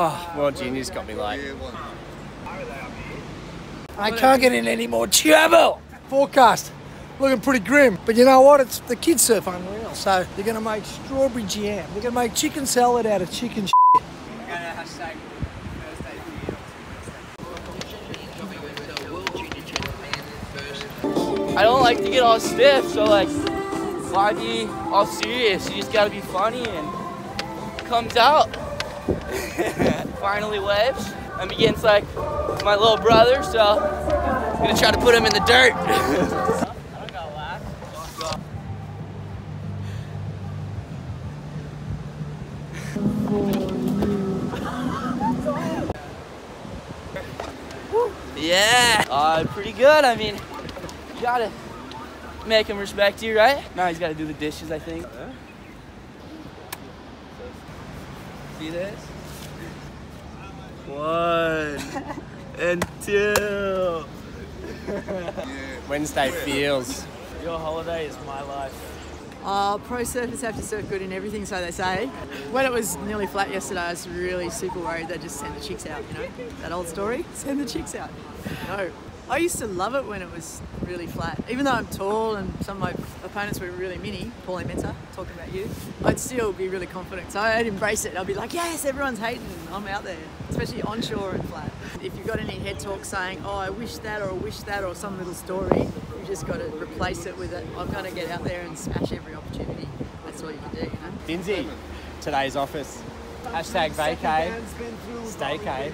Oh, World Juniors got me like. I can't get in any more trouble. Forecast looking pretty grim, but you know what? It's the kids surf unreal. So they're going to make strawberry jam. They're going to make chicken salad out of chicken. Shit. I don't like to get all stiff, so like, why be all serious? You just gotta be funny and comes out. Finally waves. I'm against like my little brother, so I'm gonna try to put him in the dirt. Yeah, uh, pretty good. I mean, you gotta make him respect you, right? Now he's gotta do the dishes, I think. See this? One and two. Wednesday feels. Your holiday is my life. Oh, pro surfers have to surf good in everything, so they say. When it was nearly flat yesterday, I was really super worried they'd just send the chicks out, you know? That old story, send the chicks out. No. I used to love it when it was really flat. Even though I'm tall and some of my opponents were really mini, Paulie Mensah, talking about you, I'd still be really confident. So I'd embrace it. I'd be like, yes, everyone's hating, I'm out there, especially onshore and flat. If you've got any head talk saying, oh, I wish that or I wish that or some little story, you just got to replace it with it. I'm going to get out there and smash every opportunity. That's all you can do, you know? Dinsey, today's office. Hashtag vacay, staycay.